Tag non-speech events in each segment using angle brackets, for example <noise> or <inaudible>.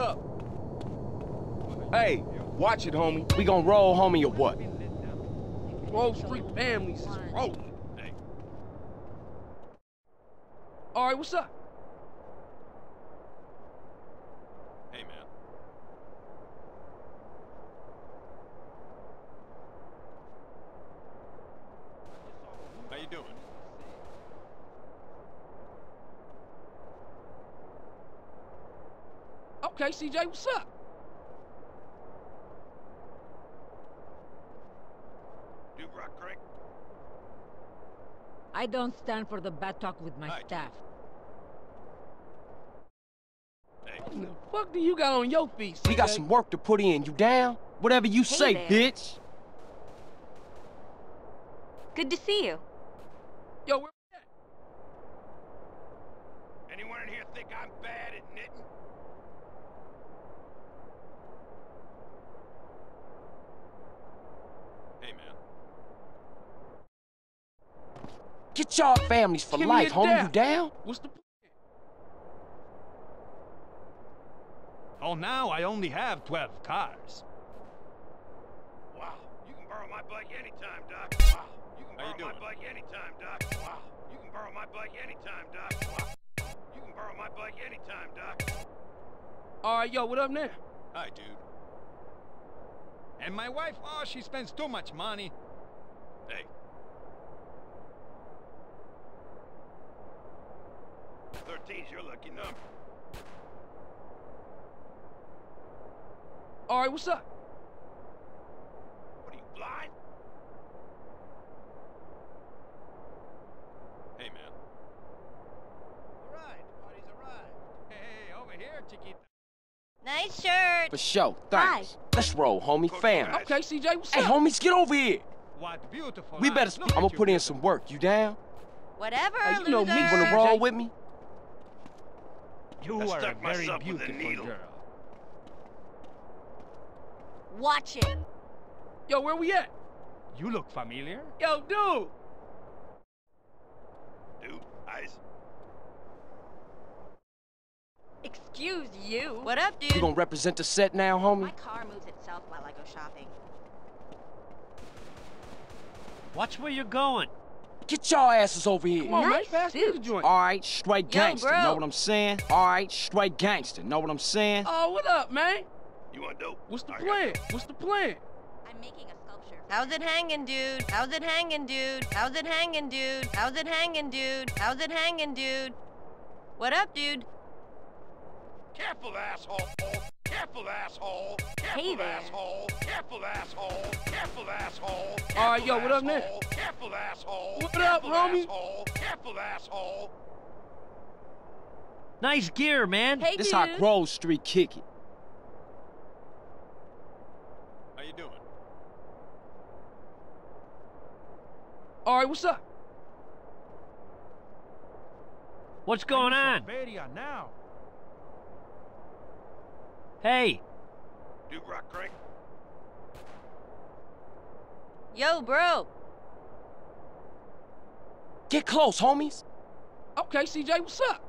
up? Hey, watch it, homie. We gonna roll, homie, or what? Grove Street families is rolling. Hey. All right, what's up? Okay, CJ, what's up? Duke Rock Creek? I don't stand for the bad talk with my Hi. staff. Hey. What the fuck do you got on your feet, CJ? We got some work to put in. You down? Whatever you Hey say, there. bitch. Good to see you. Yo, where we at? Anyone in here think I'm bad at knitting? Hey, man. Get y'all families for Give life, a homie. dap. You down? What's the plan? Oh, now I only have 12 cars. Wow. You can borrow my bike anytime, Doc. Wow. You can How you borrow my bike anytime, Doc. Wow. You can borrow my bike anytime, Doc. Wow. You can borrow my bike anytime, Doc. All right, yo, what up now? Hi, dude. And my wife, oh, she spends too much money. Hey. Thirteen's your lucky number. All right, what's up? What are you blind? Hey, man. All right, party's arrived. Hey, over here, Chiquita. Nice shirt. For sure. Thanks. Let's roll, homie. Fam. Okay, CJ, what's Hey, up? homies, get over here. What beautiful We better. eyes. I'm gonna put in some work. You down? Whatever, Hey, you know me, loser. Wanna roll with me? You I are a very myself with a beautiful girl. Watch it. Yo, where we at? You look familiar. Yo, dude. Dude, eyes. Excuse you. What up, dude? You gonna represent the set now, homie? My car moves itself while I go shopping. Watch where you're going. Get y'all asses over here. Come on, man, Nice pass the joint. All right, straight gangster. bro. Know what I'm saying? All right, straight gangster. Know what I'm saying? Oh, what up, man? You want dope? What's the I plan? dope. What's the plan? I'm making a sculpture. How's it hanging, dude? How's it hanging, dude? How's it hanging, dude? How's it hanging, dude? How's it hanging, dude? What up, dude? Careful, asshole. Careful, asshole. Careful, Hey there. asshole. Careful, asshole. Careful, asshole. All right, yo, what up now? asshole. Careful, asshole. What up, Careful, homie? Asshole. Careful, asshole. Nice gear, man. Hey, This dude. how Grove Street kick it. How you doing? All right, what's up? What's going on? Now. Hey, Duke Rock Creek? Yo, bro. Get close, homies. Okay, CJ, what's up?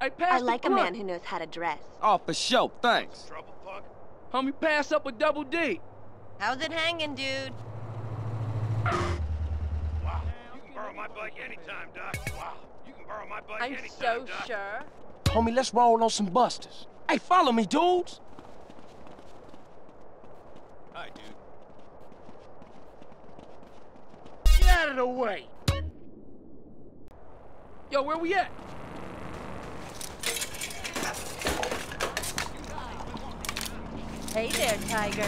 Hey, pass I the like a man who knows how to dress. Oh, for sure. Thanks. Trouble, punk? Homie, pass up a double D. How's it hanging, dude? Wow. You can borrow my bike anytime, Doc. Wow. You can borrow my bike I'm anytime, so Doc. sure. Homie, let's roll on some busters. Hey, follow me, dudes. Hi, dude. Get out of the way. Yo, where we at? Hey there, Tiger.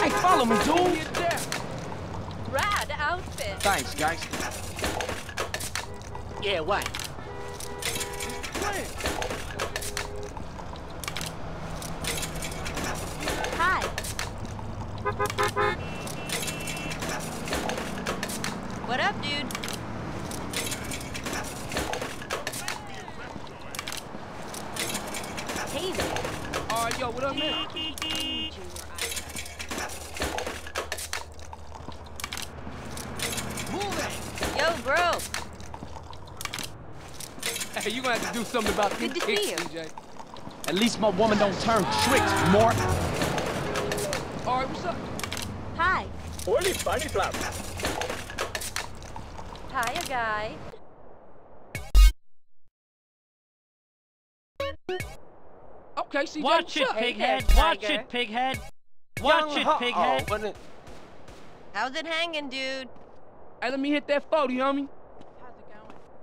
Hey, follow me, dudes. Get down. Rad outfit. Thanks, guys. Yeah, what? Yo, what up now? Yo, bro. Hey, you gonna have to do something about Good these to see kicks, you. CJ. At least my woman don't turn tricks, Mark. All right, what's up? Hi. Holy funny flap. Hiya, guy. Okay, CJ, Watch it, pighead. Watch tiger. it, pighead. Watch Young it, pighead. Oh, it- How's it hanging, dude? Hey, let me hit that 40, homie.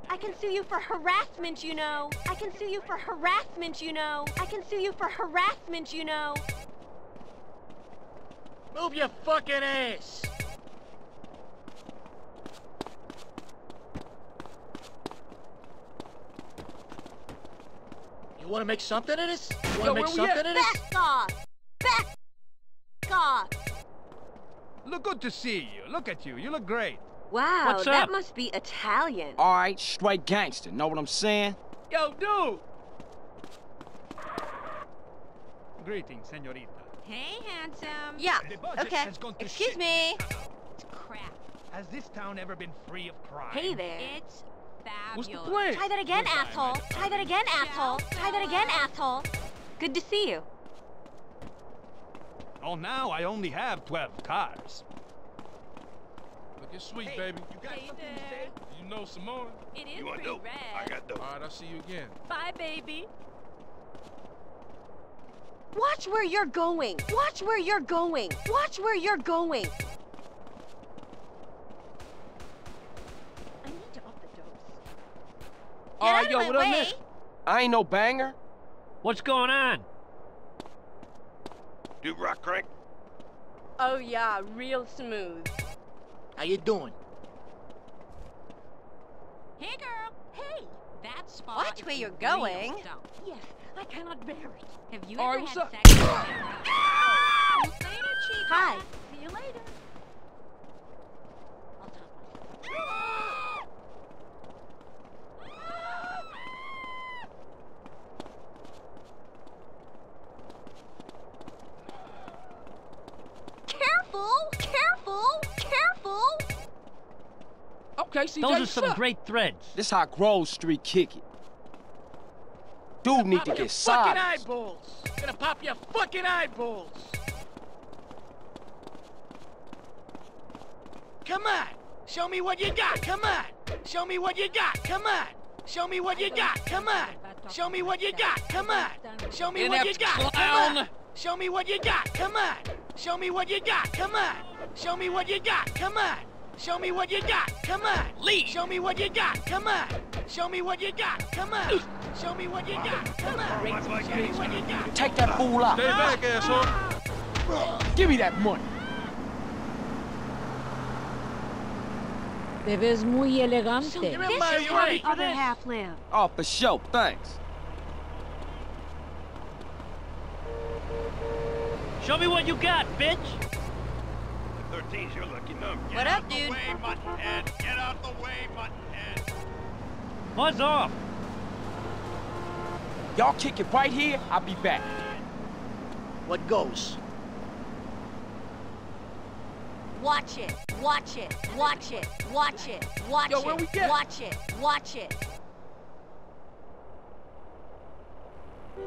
I can sue you for harassment, you know. I can sue you for harassment, you know. I can sue you for harassment, you know. Move your fucking ass. You wanna make something of this? You wanna Yo, make something of this? Back off! Back off! Look good to see you. Look at you. You look great. Wow, What's that up? must be Italian. all right, straight gangster. Know what I'm saying? Yo, dude. Greetings, senorita. Hey, handsome. Yeah, okay. has gone to Excuse shit. me. It's crap. Has this town ever been free of crime? Hey there. It's fabulous. What's the fabulous. plan? Try that again, Goodbye, asshole. madam. Try that again, asshole. Try that again, asshole. Good to see you. Oh, now I only have 12 cars. Looking sweet, baby. You got Hey something to say? You know Simone? It is You want pretty dope? rad. I got dope. All right, I'll see you again. Bye, baby. Watch where you're going. Watch where you're going. Watch where you're going. I need to up the dose. All right, yo, what my up, way. miss? I ain't no banger. What's going on? Dude, rock crank. Oh yeah, real smooth. How you doing? Hey, girl. Hey, that spot Watch where you're going. Yes, I cannot bear it. Have you All ever right, what's had up? sex with a See <laughs> you later, Chica. Hi. CJ, Those are some up? great threads. This how Grove Street kick it. Dude need to Pop your get fucking eyeballs. Gonna pop your fucking eyeballs. Come on. Show me what you got. Come on. Show me what you got. Come on. Show me what you got. Come on. Show me what you got. Come on. Show me what you got. Come on. Show me what you got. Come on. Show me what you got. Come on. Show me what you got. Come on. Show me what you got. Come on. Leave. Show me what you got. Come on. Show me what you got. Come on. Show me what you got. Come on. Borrow Show me what you got. Take that fool out. Stay back, asshole. Give me that money. Te ves muy elegante. Give This is how the other half lived. Oh, for sure. Thanks. Show me what you got, bitch. 13's your lucky number. What up, dude? way, Muttonhead. Get out the way, Muttonhead. Buzz off. Y'all kick it right here. I'll be back. What goes? Watch it. Watch it. Watch it. Watch it. Watch Yo, it. where we at? Watch it. Watch it.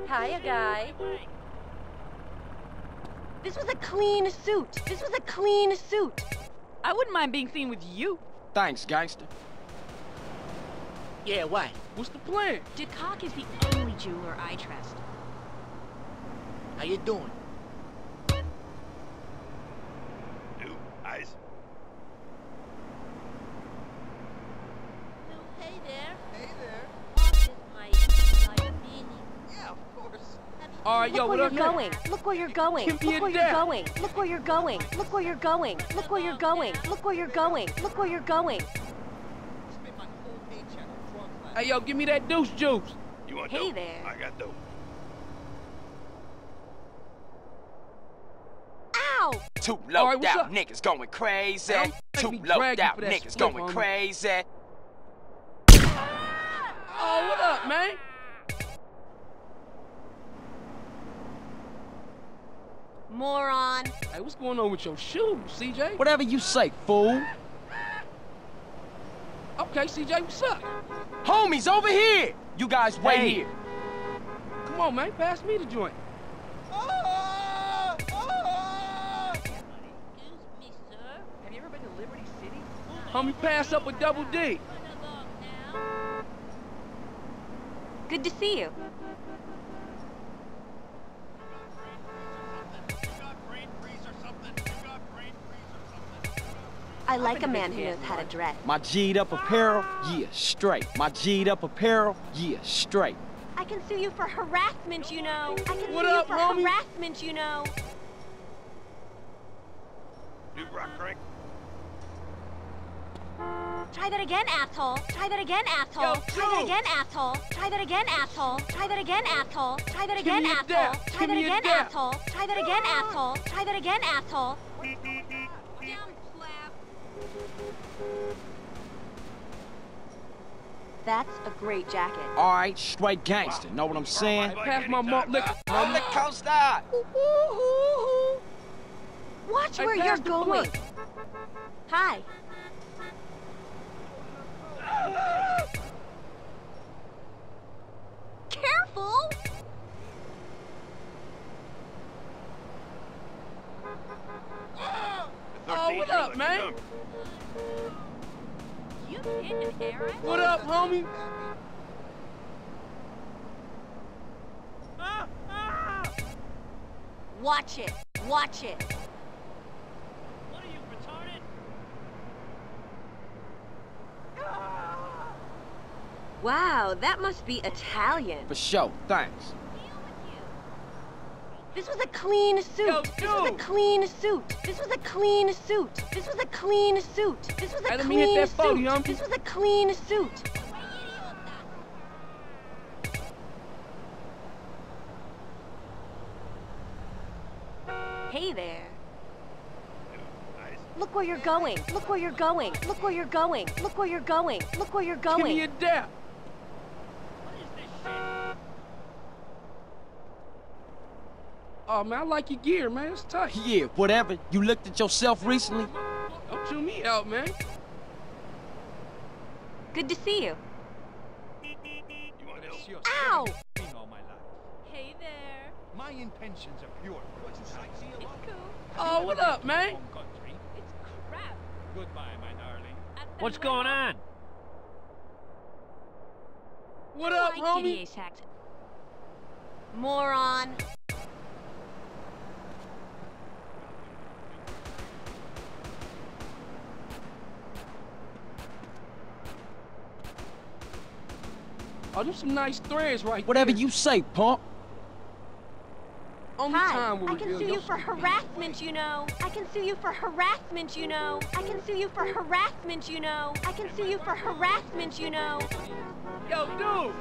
Hiya, guy. This was a clean suit. This was a clean suit. I wouldn't mind being seen with you. Thanks, gangster. Yeah, why? What's the plan? DeCock is the only jeweler I trust. How you doing? Right, yo, Look what where you're next? going. Look where you're going. Look me a where you're going. Look where you're going. Look where you're going. Look where you're going. Look where you're going. Look where you're going. Spent my whole paycheck on drugs last Hey, yo, give me that deuce juice. You want Hey dope? there. I got dope. Ow! Two All right, loped what's out up? niggas going crazy. Don't make Two me loped out niggas split, going homie. crazy. Oh, what up, man? Moron. Hey, what's going on with your shoes, CJ? Whatever you say, fool. Okay, CJ, what's up? Homies, over here! You guys wait Hey. here. Come on, man. Pass me the joint. Ah! Ah! Excuse me, sir. Have you ever been to Liberty City? Homie, pass up a double D. Run along now. Good to see you. I like a man who knows how to dress. My G'd up apparel, yeah, straight. My G'd up apparel, yeah, straight. I can sue you for harassment, you know. I can What sue up, you for homie? harassment, you know. New rock crank. Try that again, asshole. Try that again, asshole. Yo, Try that again, asshole. Try that again, asshole. Try that again, asshole. Try that again, asshole. Try that again, asshole. Try that again, asshole. Try that again, asshole. Down, slap. That's a great jacket. All right, straight gangster. Know what I'm saying? Pass my malt liquor. On the coaster. Watch Hey, where you're going. blunt. Hi. Careful! Oh, what up, man? You hitting Aaron? What up, homie? Watch it. Watch it. What are you, retarded? Wow, that must be Italian. For sure, thanks. This was a clean suit. Yo, this was a clean suit. This was a clean suit. This was a clean suit. This was a Hey, let me hit clean suit. Humpy. This was a clean suit. Hey there. Look where you're going. Look where you're going. Look where you're going. Look where you're going. Look where you're Give me going. a dap. What is this shit? Oh, man, I like your gear, man. It's tight. Yeah, whatever. You looked at yourself recently? Don't chew me out, man. Good to see you. You want help? Ow! been all my life. Hey there. My intentions are pure. What's? It's cool. Oh, what up, man? It's crap. Goodbye, my darling. What's luego. going on? What up, like homie? Moron. Oh, them some nice threads right Whatever there. you say, punk. Only Hi, time I can sue you for harassment, you know. I can sue you for harassment, you know. I can sue you for harassment, you know. I can sue you for harassment, you know. Yo, dude.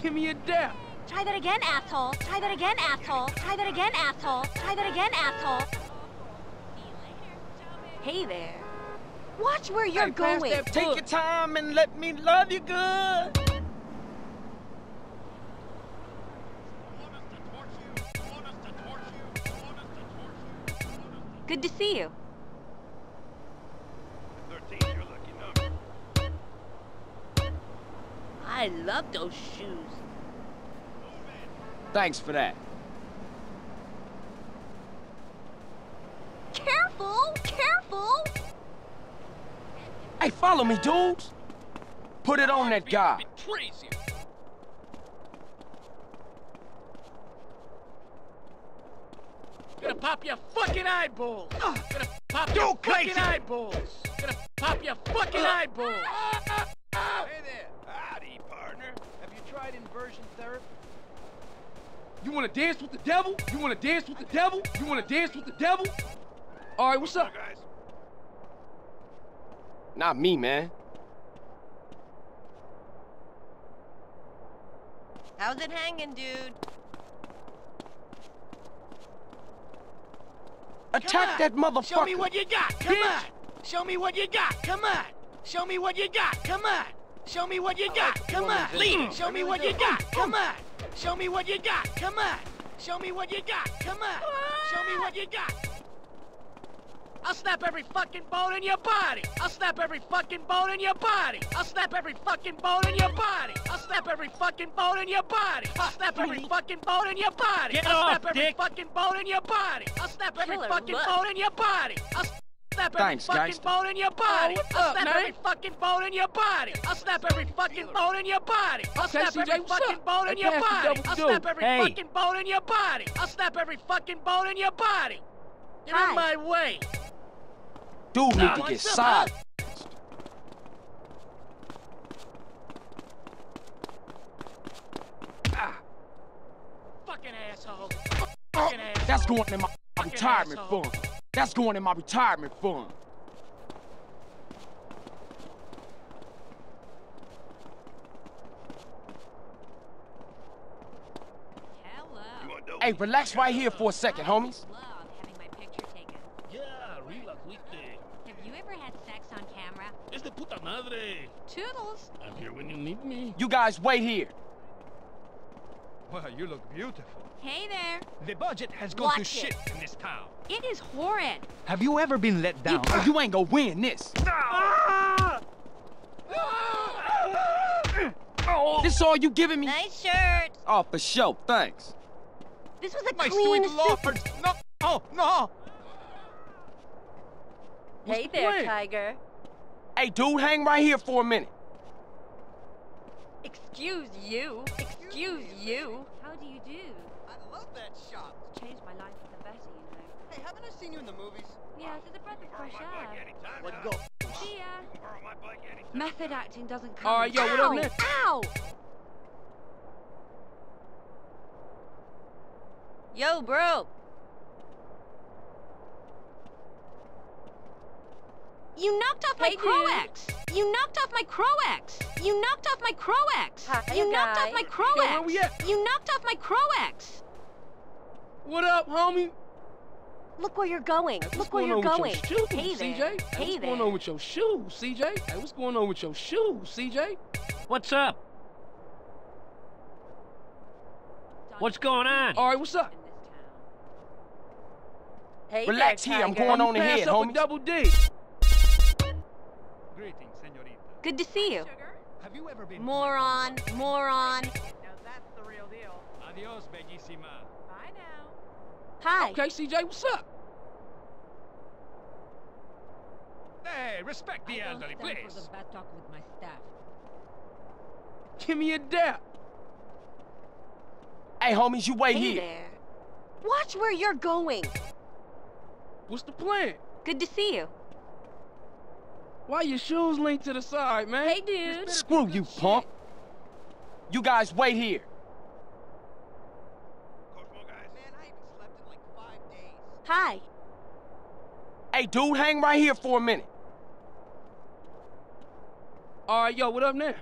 Give me a dap. Try that again, asshole. Try that again, asshole. Try that again, asshole. Try that again, asshole. Hey there. Watch where you're Hey, going. that Take your time and let me love you good. Good to see you. 13's your lucky number. I love those shoes. Thanks for that. Hey, follow me, dudes. Put it on that guy. Crazy. Gonna pop your fucking eyeballs. Uh, Gonna pop your fucking eyeballs. Gonna pop your fucking Uh. eyeballs. Hey there. Howdy, partner. Have you tried inversion therapy? You wanna dance with the devil? You wanna dance with the devil? You wanna dance with the devil? All right, what's up? Come guys. Not me, man. How's it hanging, dude? Attack that motherfucker. Show me what you got. Come Bitch. on. Show me what you got. Come on. Show me what you got. Come on. Show me what you got. Come on. Lead. Show me what you mm. got. Come mm. on. Show me what you got. Come on. Show me what you got. Come on. Show me what you got. I'll snap every fucking bone in your body. I'll snap every fucking bone in your body. I'll snap every fucking bone in your body. I'll snap every fucking bone in your body. I'll snap every fucking bone in your body. Get I'll off, snap every dick. fucking bone in your body. I'll snap every Killer fucking look. bone in your body. I'll snap every Thanks, fucking gangster. bone in your body. what's I'll up, snap man? every fucking bone in your body. I'll snap every fucking bone in your body. I'll Okay, snap CJ, every what's fucking up? bone in Hey, your pass the body. double I'll dope. snap every Hey. fucking bone in your body. I'll snap every fucking bone in your body. You're Hi. in my way. Dude need to get What's ah. up. Fucking asshole. Fucking asshole. That's going in my Fucking retirement asshole. fund. That's going in my retirement fund. Hello. Hey, relax right here for a second, homies. Love having my picture taken. Yeah, relax, viste. Have you ever had sex on camera? Es de puta madre. Toodles. I'm here when you need me. You guys wait here. Well, you look beautiful. Hey there. The budget has gone to Watch shit in this town. It is horrid. Have you ever been let down? You ain't gonna win this. This all you giving me? Nice shirt. Oh, for sure. Thanks. This was a My clean sweet suit. lord! No! Oh, no! Hey there, plan? Tiger. Hey, dude, hang right here for a minute. Excuse you. Excuse you. How do you do? I love that shop. Changed my life for the better, you know. Hey, haven't I seen you in the movies? Yeah, it's a breath of Borrow fresh my bike air. Let's go. See ya. You can borrow my bike anytime. Method acting doesn't come. All right, yo, what up Ow! Ow! Yo, bro. You knocked off my Hey, dude. Croax! You knocked off my Croax! You knocked off my Croax! Hi, You knocked off my Yo, where Croax! we at? You knocked off my Croax! What up, homie? Look where you're going. Hey, what's Look where going you're on going. with your shoes, hey CJ? there. Hey, Hey what's there. going on with your shoes, CJ? Hey, what's going on with your shoes, CJ? What's up? What's going on? All right, what's up? In this town. Hey Relax there, here, I'm going on Pass ahead, up a homie. double D. Greetings, senorita. Good to see you. Have you ever been... Moron. Moron. Now that's the real deal. Adios, bellissima. Bye now. Hi. Okay, CJ, what's up? Hey, respect the I don't elderly, stand please. for the bad talk with my staff. Give me a dap. Hey, homies, you wait Hey here. there. Watch where you're going. What's the plan? Good to see you. Why your shoes linked to the side, man? Hey, dude. Screw you, punk. You guys wait here. Cosmo, guys. Man, I haven't slept in like five days. Hi. Hey, dude, hang right here for a minute. All right, yo, what up now?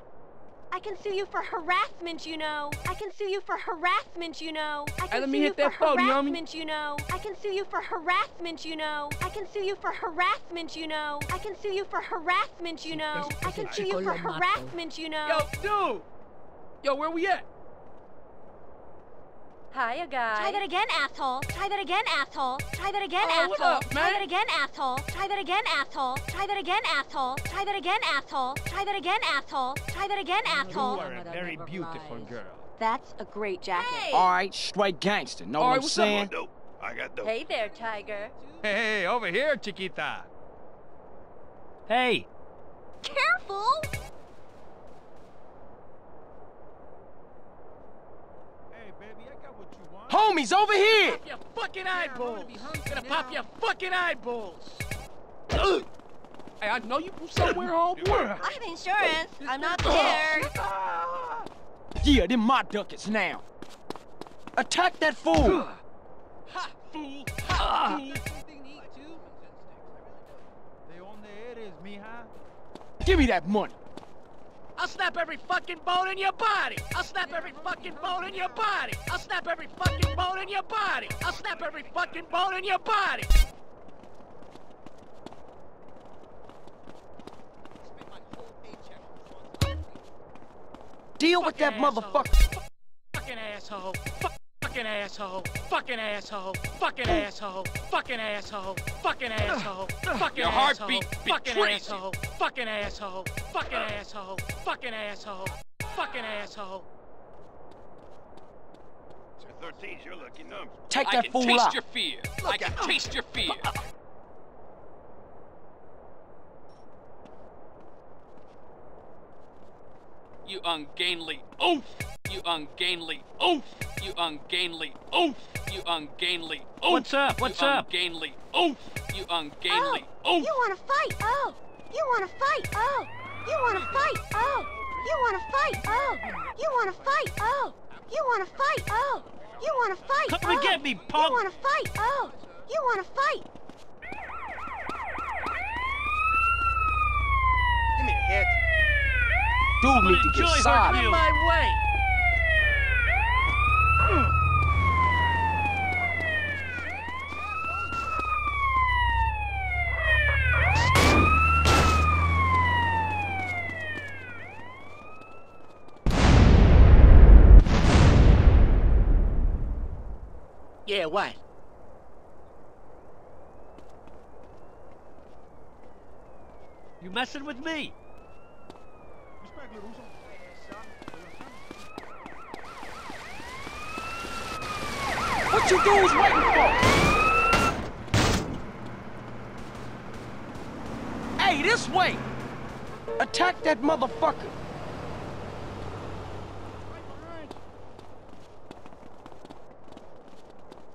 I can sue you for harassment, you know. I can sue you for harassment, you know. I can let sue me you hit that for 40, homie. harassment, you know. I can sue you for harassment, you know. I can sue you for harassment, you know. I can sue you for harassment, you know. I can sue you for harassment, you know. Yo, dude. Yo, where we at? Hiya, guy. Try that again, asshole. Try that again, asshole. Try that again, Oh, what asshole. up, Try that again, asshole. Try that again, asshole. Try that again, asshole. Try that again, asshole. Try that again, asshole. Try that again, You are a very beautiful girl. That's a great jacket. Hey. All right, straight gangster. Know All what right, I'm what's up, saying? Dope? I got dope. Hey there, Tiger. Hey, hey, over here, chiquita. Hey, Careful! Hey, baby, I got what you want. Homies, over here! Pop your fucking eyeballs. Gonna pop your fucking eyeballs. Hey, I know you from somewhere, homeboy. I have insurance. I'm not <laughs> there. <laughs> Yeah, them my ducats now. Attack that fool! Ha, fool! Ha, fool! ¿De dónde eres, mija? Give me that money. I'll snap every fucking bone in your body. I'll snap every fucking bone in your body. I'll snap every fucking bone in your body. I'll snap every fucking bone in your body. Spent my whole paycheck on Deal with that motherfucker. Fucking asshole. Fuck- Fucking Fucking asshole. Fucking asshole. Fucking asshole. Fucking asshole. Fucking asshole. Fucking Your heartbeat Fucking betrays you. asshole. Fucking asshole. Fucking asshole. Fucking asshole. Fucking asshole. Sir 13's your lucky number. Take I can taste your fear. I can taste your fear. You ungainly oaf! You ungainly oaf! You ungainly oaf! You ungainly oaf! What's up? What's you up? Ungainly oaf! You ungainly oh, oaf! You wanna fight? Oh! You wanna fight? Oh! You wanna fight? Oh! You wanna fight? Oh! You wanna fight? Oh! You wanna fight? Oh! You wanna fight? Come and oh. get me, punk! You wanna fight? Oh! You wanna fight? Give me a hit. Dude need to Enjoy get her side. view. My way. Yeah, what? You messing with me? What you dudes waiting for? Hey, this way! Attack that motherfucker!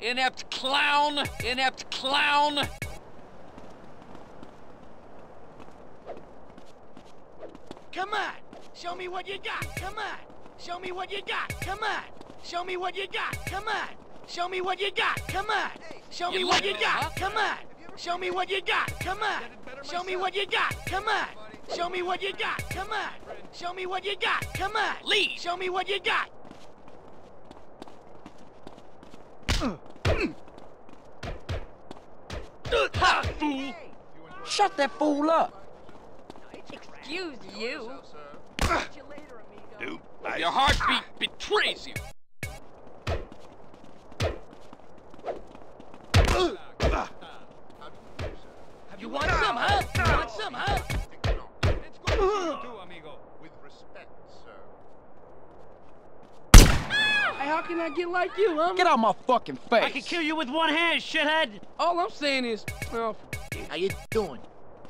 Inept clown! Inept clown! Come on. Show me what you got. Come on. Show me what you got. Come on. Show me what you got. Come on. Show me what you got. Come on. Show me what you got. Come on. Show me what you got. Come on. Show me what you got. Come on. Show me what you got. Come on. Show me what you got. Come on. Leave. Show me what you got. Ha, fool! Shut that fool up! Excuse you. Dude, I Your heartbeat betrays you. Have You want some, huh? You want some, huh? It's good to see you too, amigo. With respect, sir. Hey, how can I get like you, huh? Get out my fucking face! I can kill you with one hand, shithead. All I'm saying is, well, How you doing?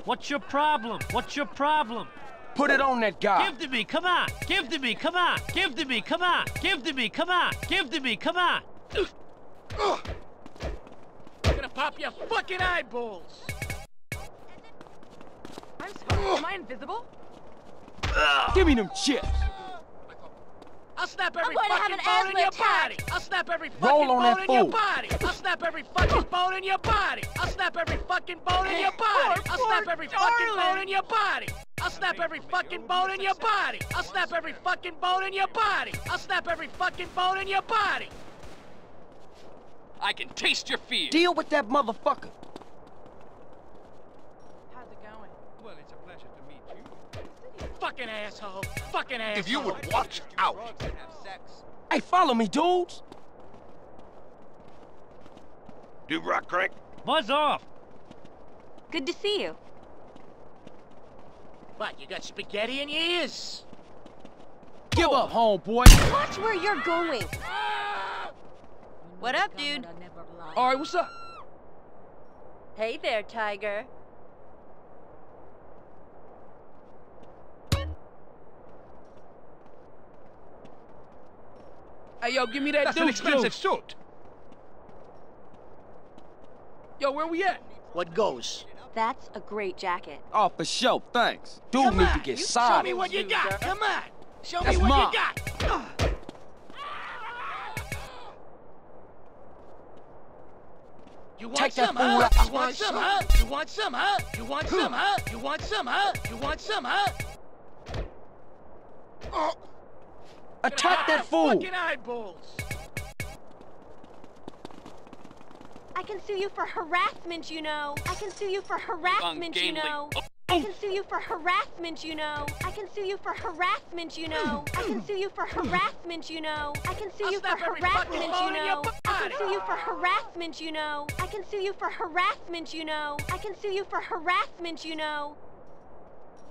What's your problem? What's your problem? Put it on that guy! Give to me, come on. Give to me, come on. Give to me, come on. Give to me, come on. Give to me, come on. I'm gonna pop your fucking eyeballs. I'm sorry. Am I invisible? Give me them chips! I'll snap every going to have fucking bone in your attack. body. I'll snap every fucking bone in your body. I'll snap every fucking bone in your body. I'll snap every fucking bone in your body. I'll snap every fucking bone in your body. I'll snap every fucking bone in your body. I'll snap every fucking bone in your body. I'll snap every fucking bone in your body. I can taste your fear. Deal with that motherfucker! How's it going? Well, it's a pleasure to meet you. Fucking asshole. Fucking asshole. If you would watch out. Drugs and have sex. Hey, follow me, dudes! do rock crank. Buzz off. Good to see you. What, you got spaghetti in your ears? Give up, homeboy! Watch where you're going. What up, dude? All right, what's up? Hey there, Tiger. Hey, yo, give me that That's an expensive juice. suit. Yo, where we at? What goes? That's a great jacket. Oh, for sure, thanks. Dude Come need on. to get you Show me what you got. Come on. Show That's me what mine. you got. You want Take that some, fool huh? You want some, huh? You want some, huh? You want some, huh? You want some, huh? You want some, huh? Uh. Attack that fool! Eyeballs. Oh. I can sue you for harassment, you know. I can sue you for harassment, you know. I can sue you for harassment, you know. I can sue you for harassment, you know. I can sue you for harassment, you know. I can sue you for snap every fucking harassment, you know. I can sue you for harassment, you know. I can sue you for harassment, you know. I can sue you for harassment, you know.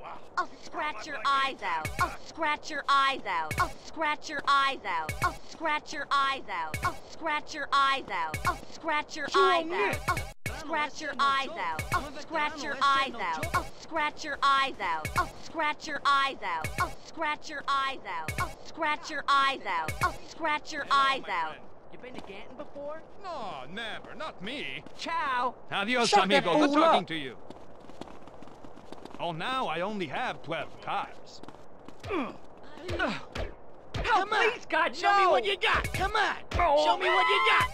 Wow. I'll scratch your eyes out. I'll scratch your eyes out. I'll scratch your eyes out. I'll scratch your eyes out. I'll scratch your eyes out. I'll scratch your eyes out. I'll scratch your eyes out. I'll scratch your eyes out. I'll scratch your eyes out. I'll scratch your eyes out. I'll scratch your eyes out. I'll scratch your eyes out. I'll scratch your eyes out. You been to Ganton before? No, never. Not me. Ciao. Adios, Shut amigo. Good fool talking up. to you. Oh, now I only have 12 cars. Come on! please, God, show me what you got. Come on. Oh, show me what you got.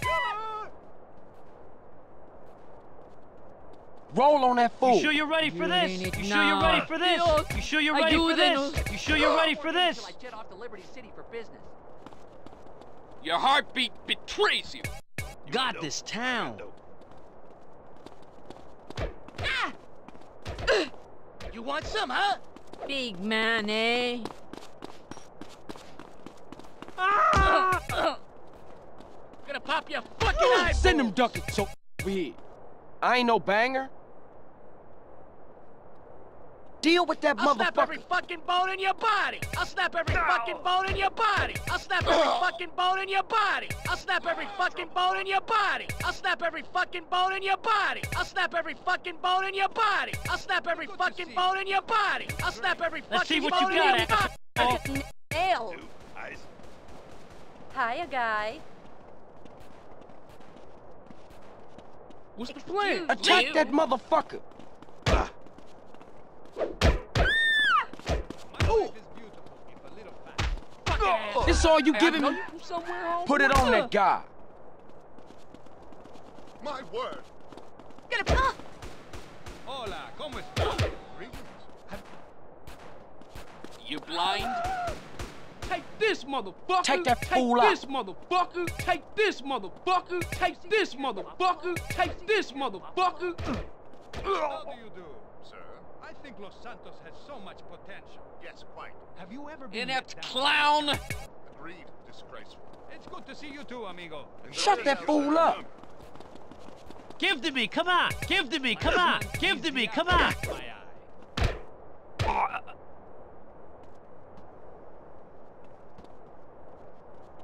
Roll on that fool. You sure you're ready for this? You sure you're ready for this? You sure you're ready for this? You sure you're ready for this? I jet off to Liberty City for business. Your heartbeat betrays you. Got this town. You want some, huh? Big man, eh? Ah! Gonna pop your fucking eye. Send them duckets over here. I ain't no banger. Deal with that I'll snap every motherfucker. fucking bone in your body. I'll snap every fucking bone in your body. I'll snap every fucking bone in your body. I'll snap every fucking bone in your body. I'll snap every fucking bone in your body. I'll snap every fucking bone in your body. I'll snap every fucking bone in your body. I'll snap every Let's see fucking what you bone in got, your Ash. body. Nailed. Two eyes. Hiya, guy. What's the plan? Attack that motherfucker. My wife is beautiful, if a little fat. This all you Hey, giving me? you from somewhere, homeboy. Put it on that guy. My word. Get him. Ah! Hola, ¿cómo estás? Greetings. You blind? Take this, motherfucker. Take that Take fool out. this, motherfucker. Take this, motherfucker. Take this, motherfucker. Take this, motherfucker. How do you do? Sir. Think Los Santos has so much potential. Yes, quite. Have you ever been Inept clown! Agreed. Disgraceful. It's good to see you too, amigo. Shut that fool up. Give to me, come on. Give to me, come on. Give to me, come on.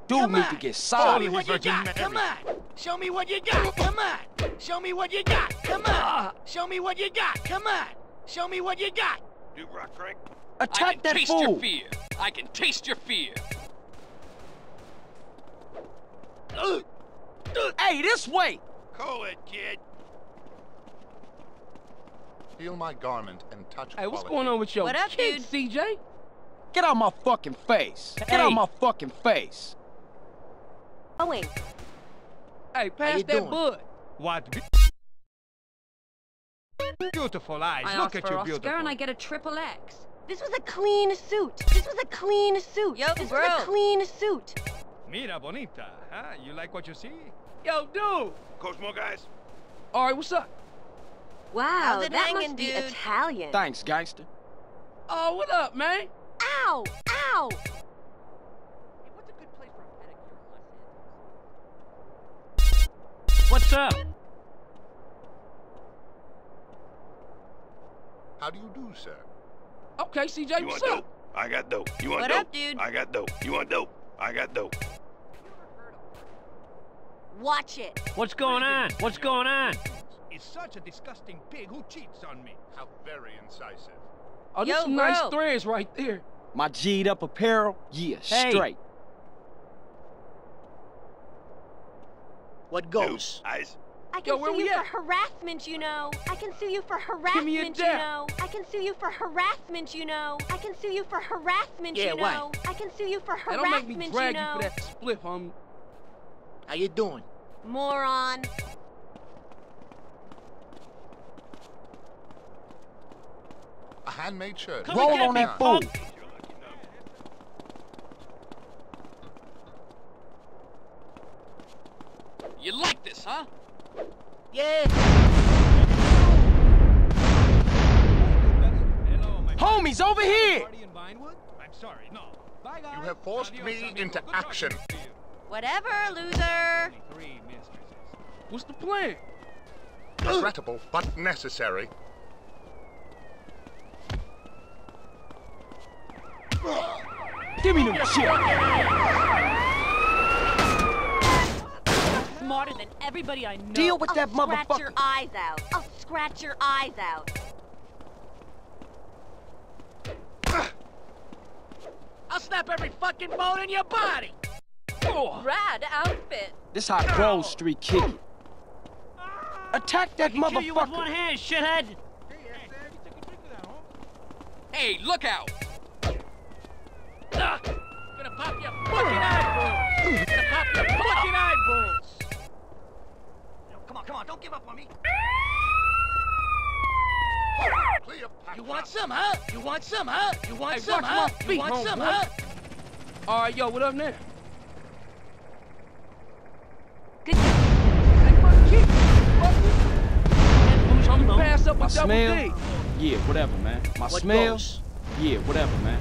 Dude Come need on. to get Show me what you got. Come on. Show me what you got. Come on. Show me what you got. Come on. Show me what you got. Come on. Show me what you got. You rock crank. I Attack can that taste your fear. I can taste your fear. Hey, this way. Call it, kid. Feel my garment and touch Hey, what's quality. going on with your What up, kid, CJ? Get out my fucking face. Get Hey. out my fucking face. Going. Hey, pass you that doing? bud. What? Be- Beautiful eyes. I Look at for you, Oscar beautiful. and I get a triple X. This was a clean suit. This was a clean suit. Yo, this bro. was a clean suit. Mira, bonita. Huh? You like what you see? Yo, dude. Coach more guys. All right, what's up? Wow, that hanging, must be dude? Italian. Thanks, gangster. Oh, what up, man? Ow! Ow! Hey, what's a good place for a pedicure in Los Angeles? What's up? How do you do, sir? Okay, CJ, You what's want up? dope? I got dope. You want What dope? up, dude? I got dope. You want dope? I got dope. Watch it. What's going on? What's going on? Is such a disgusting pig who cheats on me. How very incisive. Oh, this Yo, some nice threads right there. My G'd up apparel, yeah, Hey. straight. What Two eyes. I can where sue we you for harassment, you know. I can sue you for me a harassment, you know. I can sue you for harassment, you know. I can sue you for harassment, Yeah, you why? know. I can sue you for Hey, don't make me drag you, know. for that split, homie. How you doing? Moron. A handmade shirt. Come Roll on me, that fool. You like this, huh? Yeah. Homies, over here! Party in Vinewood? I'm sorry, no. Bye, guys. You have forced Adios, me amigo. into Good action. Whatever, loser. Only three mistresses. What's the plan? Regrettable, but necessary. Give me them shit! Smarter than everybody I know. Deal with I'll that scratch your eyes out. I'll scratch your eyes out. I'll snap every fucking bone in your body. Rad outfit. This hot Grove Street kid. Attack that motherfucker. Kill you with one hand, shithead! Hey, look out! Gonna pop your fucking eyeballs. Gonna pop your fucking eyeballs. Come on, don't give up on me. Cleopatra. You want some, huh? You want some, huh? You want Hey, some, huh? feet, You want some, homeboy. huh? All right, yo, what up now? Good. I'm gonna pass up My with double smell? D. Yeah, whatever, man. My What smell? goes? Yeah, whatever, man.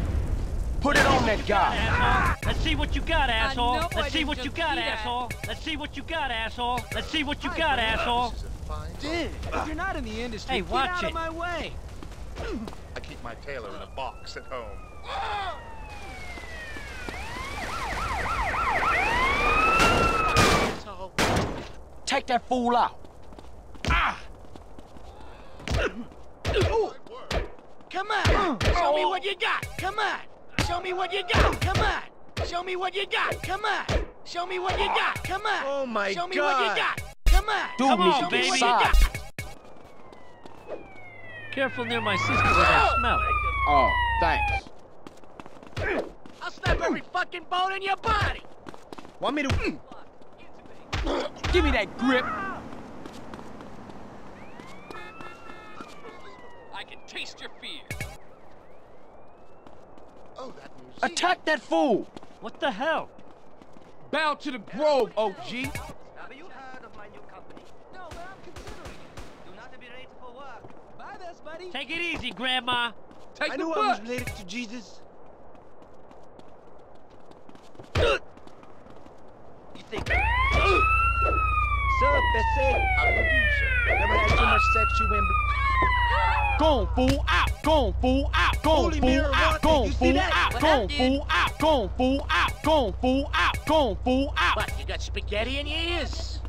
Put it on that guy! Asshole. Let's see what you got, asshole. Let's see what you got, asshole. Let's see what you got, asshole. Let's see what you got, asshole. This is a fine Dude, you're not in the industry, Hey, get watch out it. of my way. I keep my tailor in a box at home. Take that fool out! Ah. come on. Show me what you got. Come on. Show me what you got. Come on. Show me what you got. Come on. Show me what you got. Come on. Oh my Show me what you God. got. Come on. Dude Come needs on, to baby. me side. what you Careful near my sister with that oh. smell. Oh, thanks. I'll snap every fucking bone in your body. Want me to? Mm. Give me that grip! I can taste your fear. Oh, that museum. Attack that fool! What the hell? Bow to the grove, OG. Have you heard of my new company? No, but I'm considering it. Do not be late for work. Buy this, buddy. Take it easy, Grandma. Take I the knew I was related to Jesus. You think? Sir, Bessie. How do you do, sir? Never had too much sex, you went. Gone fool out! Gone fool out! Gone fool out! Gone fool out! Gone fool out! Gone fool out! Gone fool out! Gone fool out! What, you got spaghetti in your ears?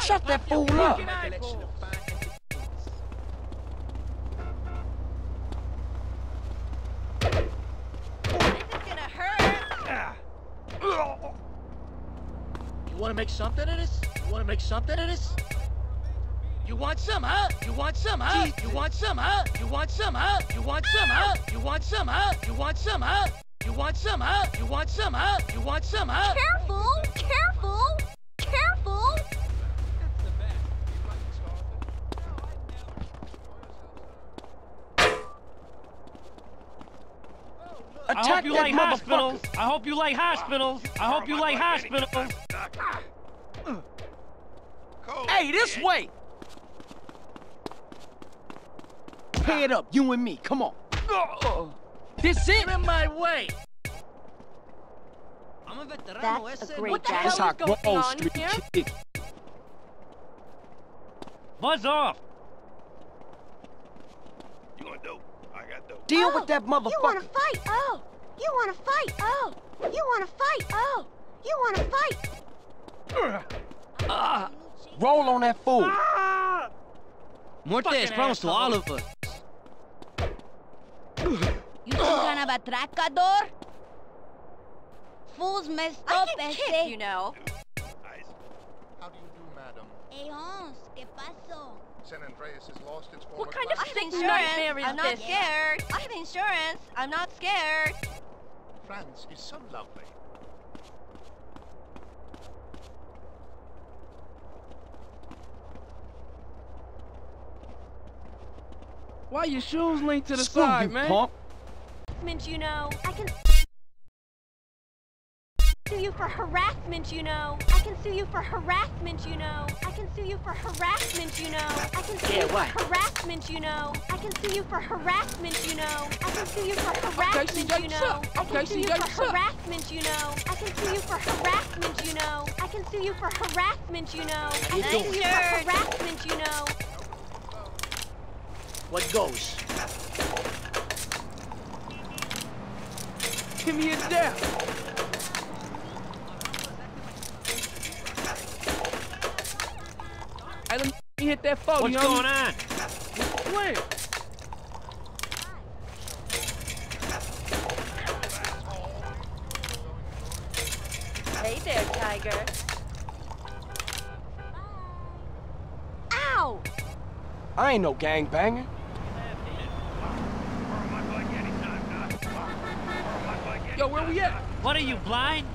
Shut that fool up! This is gonna hurt. You wanna make something of this? You wanna make something of this? You want some, huh? You want some, huh? You want some, huh? You want some, huh? You want some, huh? You want some, huh? You want some, huh? You want some, huh? You want some, huh? You want some, huh? Careful, careful, careful. I hope Attack you that like hospitals. I hope you like hospitals. I hope you like hospitals. Hey, this way! pay it up, you and me. Come on. This it? Get in my way. That's a great guy. That's our Wall Street here? Buzz off. You want dope? I got dope. Deal oh, with that motherfucker. You want to fight? Oh. You want to fight? Oh. You want to fight? Oh. You want to fight? Uh. Roll on that fool. Ah. Muerte is promised to all of us. You some kind of atracador? Fools messed up, I can kick, you know. How do you do, madam? Hey, Holmes, ¿qué pasó? San Andreas has lost its former What kind of I have sick insurance. nightmare is I'm not this? scared. I have insurance. I'm not scared. France is so lovely. Why your shoes linked to the Screw side, you, man? punk! Mint, you know, I can you for harassment, you know. I can sue you for harassment, you know. I can sue you for harassment, you know. I can sue Yeah, you for harassment, you know. I can sue you for harassment, you know. I can sue you for harassment, CJ, you know. I can sue you for harassment, you know. I can sue you for harassment, you know. I can sue you for harassment, you know. I you can doing? sue you for harassment, you know. What goes? Give me a dab. Hey, let me hit that phone. What's going on? When? Hey there, Tiger. Ow! I ain't no gangbanger. What are you, blind?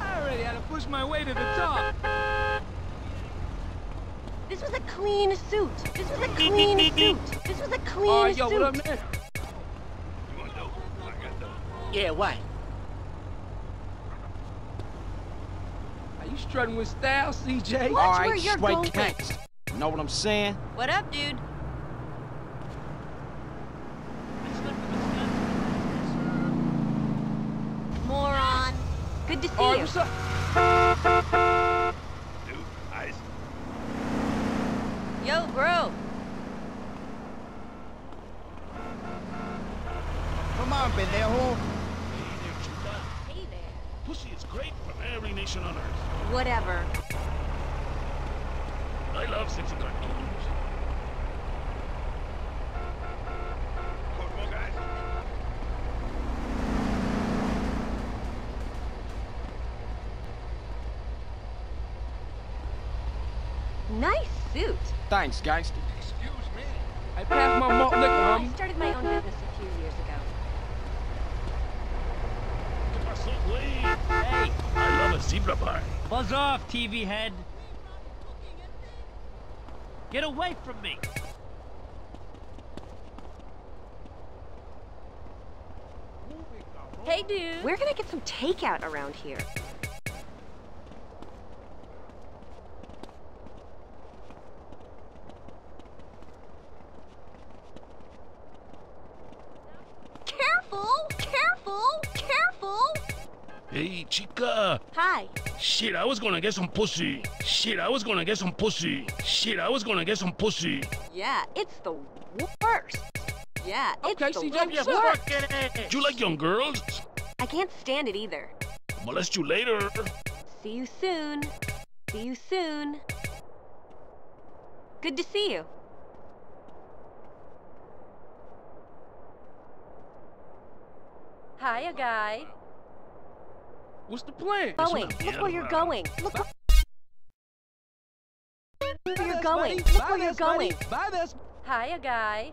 I already had to push my way to the top. This was a clean suit. This was a <laughs> clean suit. This was a clean Oh, yo, suit. what up, man? You want dope? I got dope. Yeah, why? Are you strutting with style, CJ? Watch All where right, you're straight going. gangster. Know what I'm saying? What up, dude? Moron. Good to see Oh, you. what's? Dude, ice. Yo, bro. Come on, pendejo. Hey there. Pussy is great from every nation on earth. Whatever. I love sexy cartoons. Cosmo, guys. Nice suit. Thanks, gangster. Excuse me. I passed my malt liquor, I um, started my own business a few years ago. ¿Qué pasó, güey? Hey, I love a zebra bar. Buzz off, TV head. Get away from me. Hey, dude. We're gonna get some takeout around here. Shit, I was gonna get some pussy. Shit, I was gonna get some pussy. Shit, I was gonna get some pussy. Yeah, it's the worst. Yeah, it's Okay, the what's worst. Do You like young girls? I can't stand it either. Molest you later. See you soon. See you soon. Good to see you. Hiya, guy. What's the plan? Going. Look where you're going. Look where where you're going. Look where you're going. Buy this. Hiya, guy.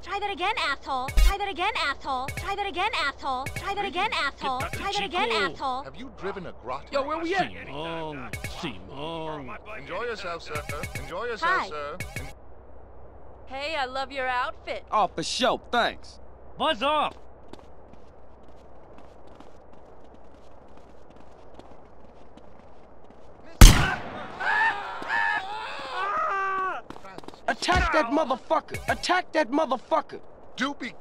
Try that again, asshole. Try that again, asshole. Try that again, asshole. Try that again, asshole. Try that again, asshole. Have you driven a Grotti? Yo, where we at? Simon, Simon. Enjoy yourself, sir. Enjoy yourself, Hi. sir. Hey, I love your outfit. Oh, for sure. Thanks. Buzz off. Attack that motherfucker. Attack that motherfucker. Doopy.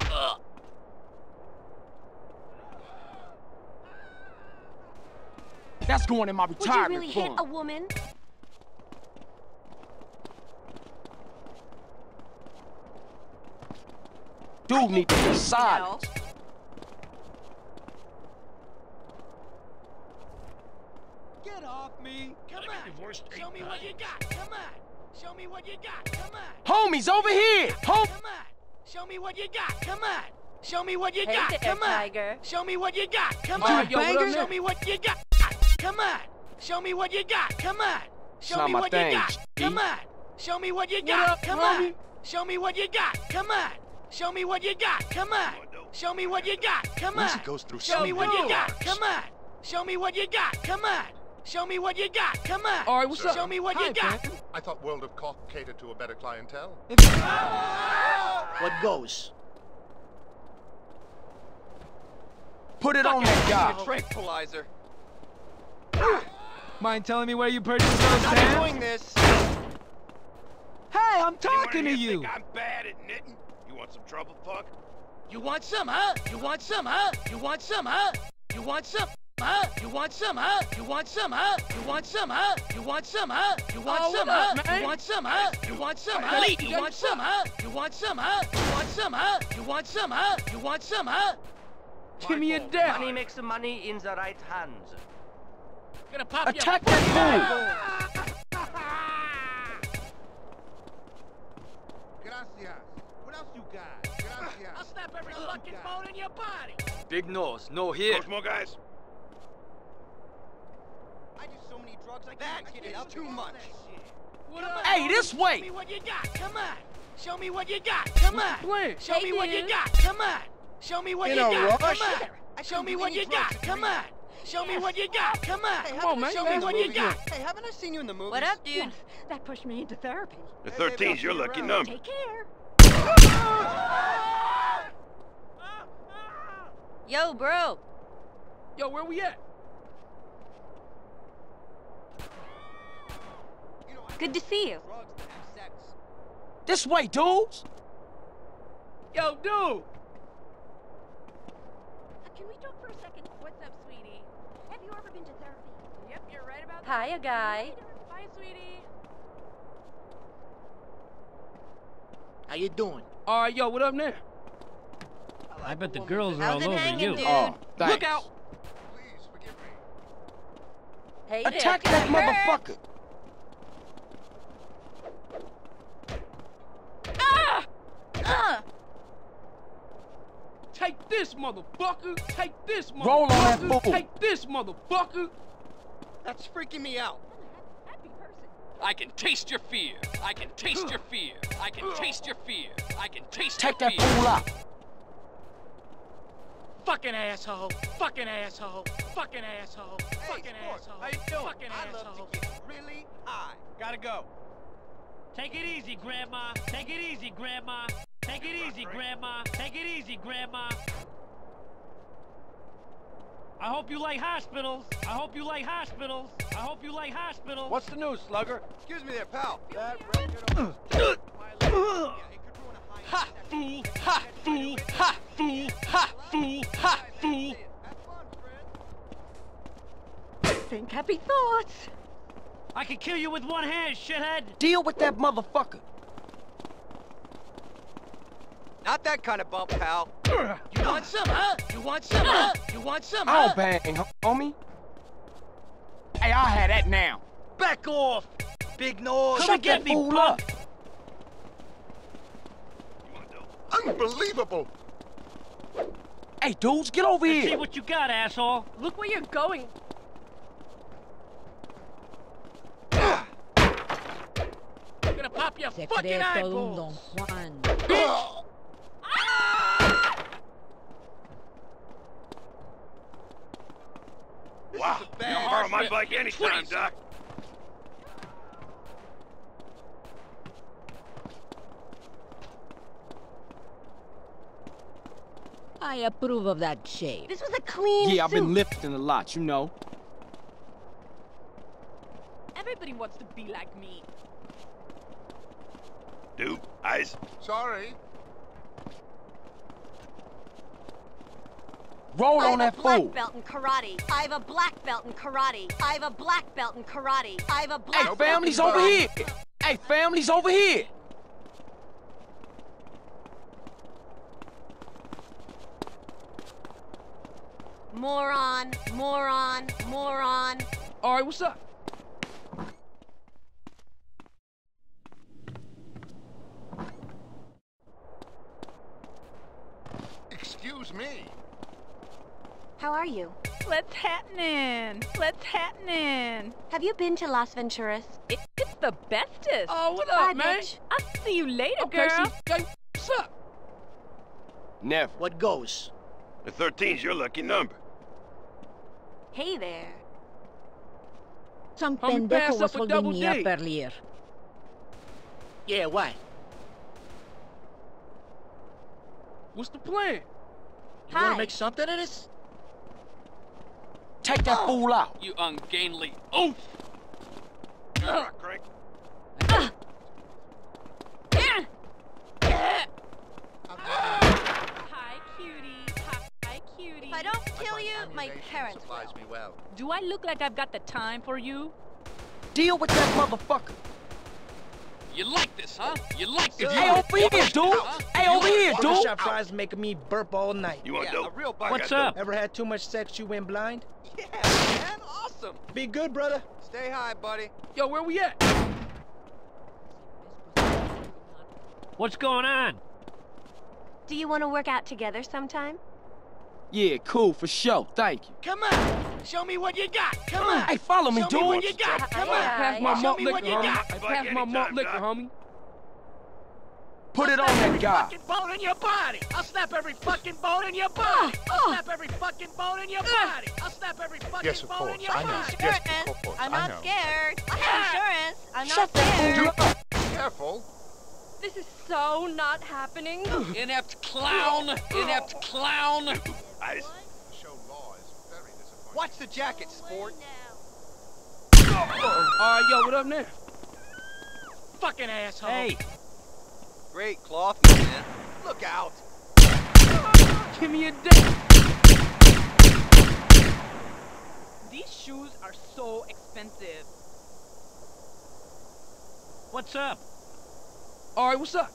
That's going in my retirement Would you retirement really hit a woman? Dude need to be silent. Get off me. Come I got on. Show me what you got. Come on. Show me what you got. Come on. Homies over here. Hom Come on. Show me what you got. Come on. Show me what you Hey got. there, Come on. Tiger. Show me what you got. Come on. a banger? Show me what you got. Come on. Show me what you got. Come on. Show me what thing, you got. G. Come on. Show me what you What got. up, Come homie? on. Show me what you got. Come on. Show me what you got. Come on. Show me what you got. Come on. Goes through Show me what you got. Come on. Show me what you got. Come on. Show me what you got. Come on. All right, what's Sir. up? Show me what Hi, you got. Pam. I thought World of Cock catered to a better clientele. what goes? Put it Fuck on that guy. Tranquilizer. Mind telling me where you purchased those I'm doing this. Hey, I'm talking you to you. I'm bad at knitting. You want some trouble, Puck? You want some, huh? You want some, huh? You want some, huh? You want some huh? You want some, huh? You want some, huh? You want some, huh? You want some, huh? You want Oh, some, huh? up. You want some, huh? You want some, huh? You want some, huh? You want some, huh? You want some, huh? You want some, huh? You want some, huh? Give me a dab. Money makes the money in the right hands. Gonna pop your Attack that fucking fool. Gracias. What else you got? Gracias. I'll snap every fucking bone in your body. Big nose, no here. Those more guys? I do so many drugs, I can't get too much. What up? Hey, this way. Show way. me what you got. Come on. Show me what you got. Come on. Show Hey, me what you got. Come on. Show me what In you got. rush? Come on. Show me what you got. Come on. Show me what you got. Come on. Hey, Come on, man. Show me what you movies? got. Hey, haven't I seen you in the movies? What up, dude? Yes, that pushed me into therapy. The Hey, 13's see your lucky around. number. Take care. Yo, bro. Yo, where we at? Good to see you. Drugs to have sex. This way, dudes. Yo, dude. Uh, Can we talk for a second? What's up, sweetie? Have you ever been to therapy? Yep, you're right about that. Hiya, guy. Bye, sweetie. How you doing? All right, yo, what up now? I bet the girls are How's all over hanging, you. dude? Oh, thanks. Look out. Please forgive me. Hey, Attack there. that motherfucker. Ah! Ah! Take this, motherfucker. Take this, motherfucker. Roll on that fool. Take this, motherfucker. That's freaking me out. I can taste your fear. I can taste your fear. I can taste your fear. I can taste Take your that fear. fool out. Fucking asshole. Fucking asshole. Fucking asshole. Fucking Sport, asshole. How you doing? Fucking I love asshole. to get really high. Gotta go. Take it easy, Grandma. Take it easy, Grandma. Take it easy, Grandma. Take it easy, Grandma. I hope you like hospitals. I hope you like hospitals. I hope you like hospitals. What's the news, slugger? Excuse me there, pal. That uh, uh, uh. Ha, fool! Ha, fool! Ha, fool! Ha, fool! Ha, fool! Think happy thoughts. I can kill you with one hand, shithead. Deal with that motherfucker. Not that kind of bump, pal. You want some, huh? You want some, huh? You want some, I huh? don't bang, homie. Hey, I'll have that now. Back off, big nose. Come Shut and get me, fool up. Unbelievable! Hey, dudes, get over Let's see what you got, asshole. Look where you're going. I'm gonna pop your fucking Secreto, Don eyeballs. Juan. Wow. You can borrow my bike anytime, Doc. I approve of that shave. This was a clean Yeah, I've been lifting a lot, you know. Everybody wants to be like me. Dude, eyes. Sorry. Roll I on have a black belt in karate. I have a black belt in karate. I have a black belt in karate. I have a black Hey, belt family's in over karate. here. Hey, family's over here. Moron, moron, moron. All right, what's up? Excuse me. How are you? What's happening? What's happening? Have you been to Las Venturas? It, it's the bestest. Oh, what Bye, up, man? bitch. I'll see you later, Okay, girl. see, hey, what's up? Never. What goes? The 13's your lucky number. Hey there. Some Homie, pendejo was up a double holding me up earlier. Yeah, why? What's the plan? You Hi. wanna make something of this? Take that fool out. You ungainly oof! All right, Craig. Hi, cutie. Hi, cutie. If I don't kill you, my parents will. me well. Do I look like I've got the time for you? Deal with that motherfucker. You like this, huh? You like this? Hey, over here, dude. Hey, over here, dude. Burger Shot fries making me burp all night. You want Yeah, dope? a real bike. What's I got up? Ever had too much sex you went blind? <laughs> Yeah, man. Awesome. Be good, brother. Stay high, buddy. Yo, where we at? What's going on? Do you want to work out together sometime? Yeah, cool, for sure. Thank you. Come on. Show me what you got. Come on. Hey, follow me, Show me what you got. Come on. Pass my Show malt me what you got. Pass my malt liquor, homie. Put it on that guy. fucking bone in your body. I'll snap every fucking bone in your body. Oh, oh. I'll snap every fucking bone in your body. I'll snap every fucking Yes, of bone course. in your I know. Yes, of course. I'm I not know. scared. I have insurance. I'm not Shut that scared. fool up. Careful. This is so not happening. <gasps> Inept clown! <gasps> Inept clown! Ice. The show law is very disappointing. Watch the jacket, sport. All right, yo, what up now? Fucking asshole. Hey, Great cloth, man. Look out. give me a dick. These shoes are so expensive. what's up? All right, what's up?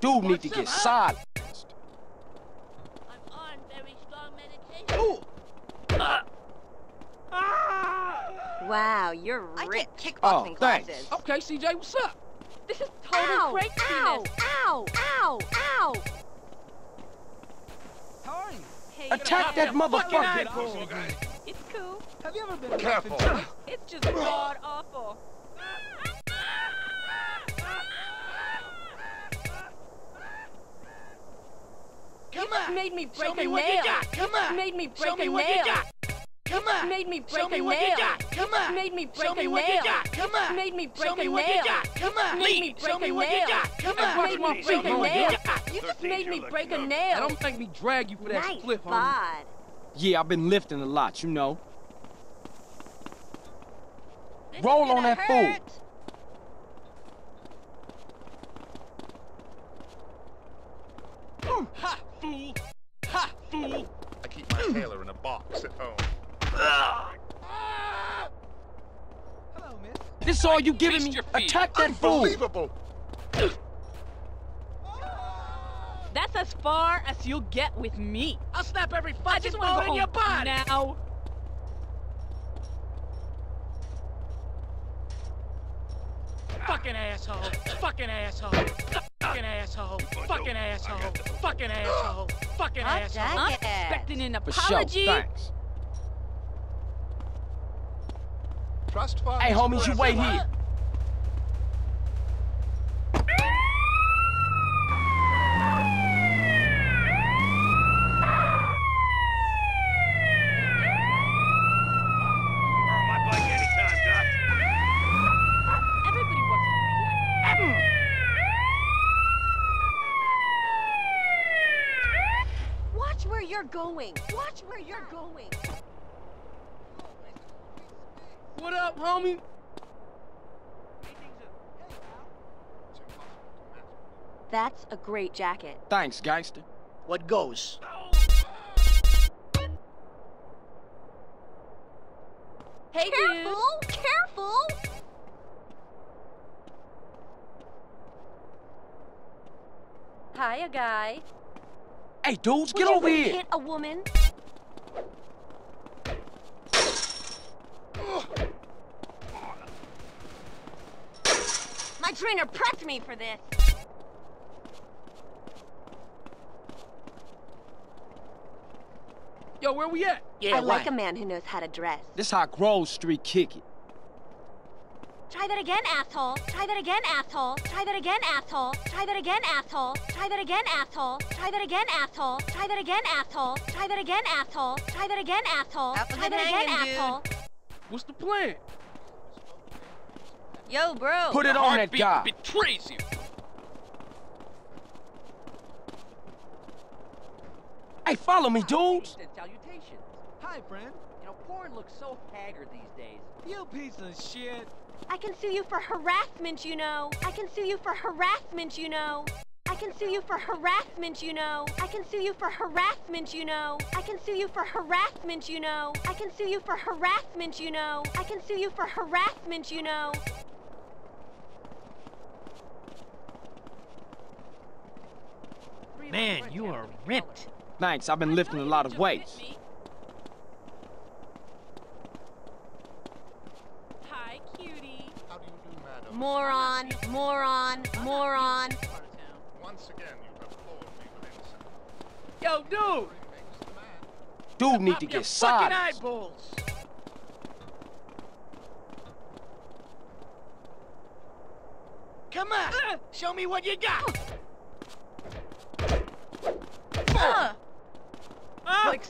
Dude need to get silenced. I'm on very strong medication. Wow, you're rich. Oh, kickboxing thanks. classes. Okay, CJ, what's up? This is total Ow, craziness. ow, ow, ow, ow. How are you? Hey, Attack that motherfucker. It's cool. Have you ever been Careful. It's just god awful. Come made me Show break me a what nail. you got. Come Just on. made me Show break me a what you nail. got. Come on. made me break Show me a what nail. you got. Come on. made me break Show me a what you nail. got. Come on. made me break Show a me what you nail. got. Come on. Made me Show break me a what you nail. got. Come on. made me break a nail. You just made me break a looking nail. Don't make me drag you for that Nice spliff, homie. Yeah, I've been lifting a lot, you know. This Roll on that fool. hurt. Ha, fool! Ha, fool! Hmm. I keep my tailor in a box at home. Hello, miss. This all you giving me? Attack that fool. Unbelievable. That's as far as you'll get with me. I'll snap every fucking just want to bone in your body. now. Fucking asshole. Fucking asshole. Fucking asshole. Fucking asshole. Fucking asshole. Fucking Hot asshole. I'm expecting an For sure, apology. thanks. Trust funds. Hey, homies, you wait here. Borrow my bike anytime, Doc. Everybody wants to be like Watch where you're going. Watch where you're going. What up, homie? That's a great jacket. Thanks, gangster. What goes? Hey, Careful! Careful! Hiya, guy. Hey, dudes, Would get you over here. hit a woman? My trainer prepped me for this. Yo, where we at? Yeah, I like what? a man who knows how to dress. This how Grove Street kick it. Try that again, asshole. Try that again, asshole. Try that again, asshole. Try that again, asshole. Try that again, asshole. Try that again, asshole. Try that again, asshole. Try that again, asshole. Try that again, asshole. Try that again, asshole. What's the plan? Yo, bro. Put it on that heartbeat guy. betrays you. Hey, follow me, dudes. Salutations. Hi, friend. You know, porn looks so haggard these days. You piece of shit. I can sue you for harassment, you know. I can sue you for harassment, you know. I can sue you for harassment, you know. I can sue you for harassment, you know. I can sue you for harassment, you know. I can sue you for harassment, you know. I can sue you for harassment, you know. Man, you are ripped. Thanks, I've been lifting a lot of weights. Hi, cutie. How do you do, madam? Moron, moron, moron. Once again, you have floored me with insight. Yo, dude! Makes the man. Dude need to your get fucking eyeballs! Come on! Uh. Show me what you got! Uh. Ah! Like,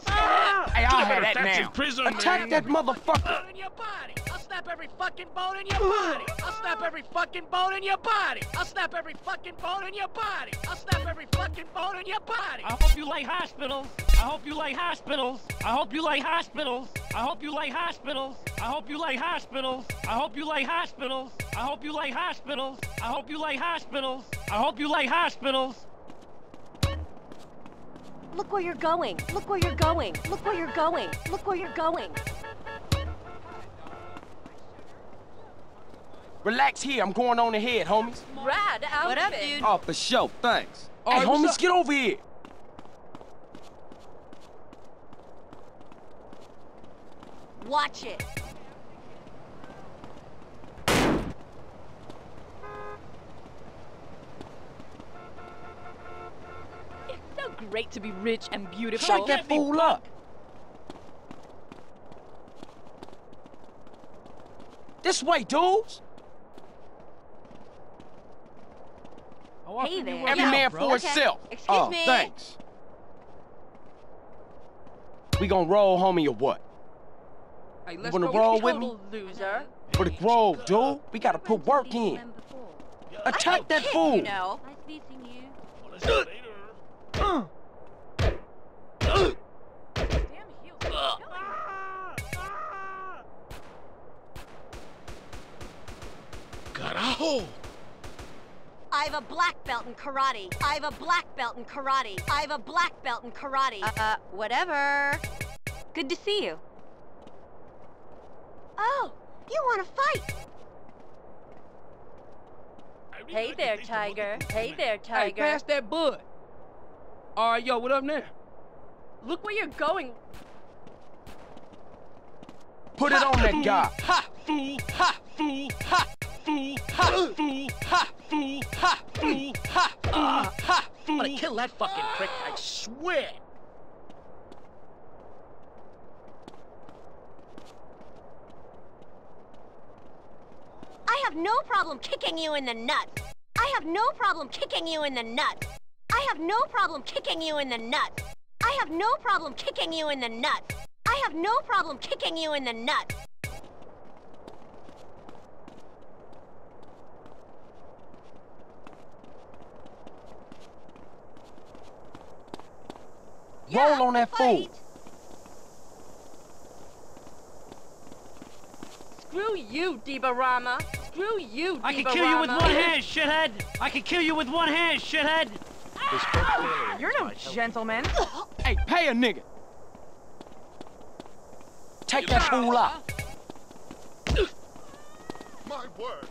Hey, I'll have that That's now. prison, Attack man. that motherfucker. Bone in your body! I'll snap every fucking bone in your body! I'll snap every fucking bone in your body! I'll snap every fucking bone in your body! I'll snap every fucking bone in your body! I hope you like hospitals. I hope you like hospitals. I hope you like hospitals. I hope you like hospitals. I hope you like hospitals. I hope you like hospitals. I hope you like hospitals. I hope you like hospitals. I hope you like hospitals. Look where you're going. Look where you're going. Look where you're going. Look where you're going. Relax here, I'm going on ahead, homies. Rad outfit. What up, dude? Oh, for sure, thanks. Hey, right, homies, up? get over here. Watch it. Great to be rich and beautiful. Shut that fool up. This way, dudes. Hey there. Every Yo, man bro. for Okay. himself. Excuse oh, me. thanks. We gonna roll, homie, or what? Hey, You wanna roll with me? loser. For the grove, dude. We gotta put work in. Attack that fool. You know. Nice meeting you. Carajo! I have a black belt in karate. I have a black belt in karate. I have a black belt in karate. Uh, uh, whatever. Good to see you. Oh, you want to fight? Hey there, Tiger. Hey there, Hey, Tiger. pass that bud. All right, yo, what up now? Look where you're going. Put it on that guy. Ha, fool! Ha, fool! Ha, fool! Ha, fool! Ha, fool! Ha, fool! Ha, fool! Ha, I'm gonna kill that fucking prick, I swear! I have no problem kicking you in the nuts. I have no problem kicking you in the nuts. I have no problem kicking you in the nuts. I have no problem kicking you in the nuts. I have no problem kicking you in the nuts. Roll on that fool. Screw you, Diva Rama. Screw you, Diva I can kill you with one hand, shithead. I can kill you with one hand, shithead. You're no gentleman. Hey, pay a nigga. Take that fool out. My word.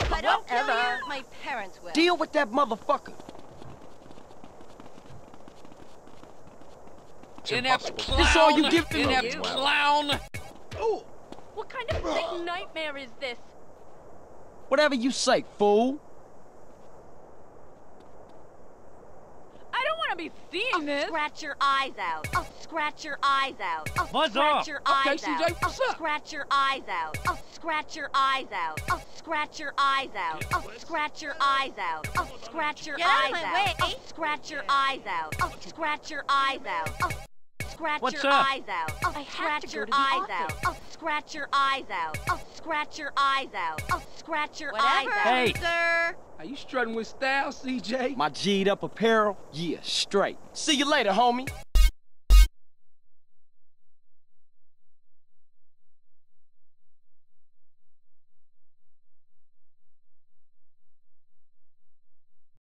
If I don't kill you, my parents will. Deal with that motherfucker. Inept clown! This all you give to me? Inept clown! What kind of sick nightmare is this? Whatever you say, fool. I don't want to be seeing I'll this. scratch your eyes out. I'll scratch your eyes out. I'll Buzz scratch off. your Okay, eyes CJ, out. what's I'll up? scratch your eyes out. I'll scratch your eyes out. I'll scratch your eyes out. I'll scratch your eyes out. I'll scratch your eyes out. I'll scratch your eyes out. I'll scratch your eyes out. I'll scratch What's your up? eyes out. I'll I scratch your eyes office. out. I'll scratch your eyes out. I'll scratch your eyes out. I'll scratch your Whatever, eyes out. Hey. loser. Are you strutting with style, CJ? My G'd up apparel? Yeah, straight. See you later, homie.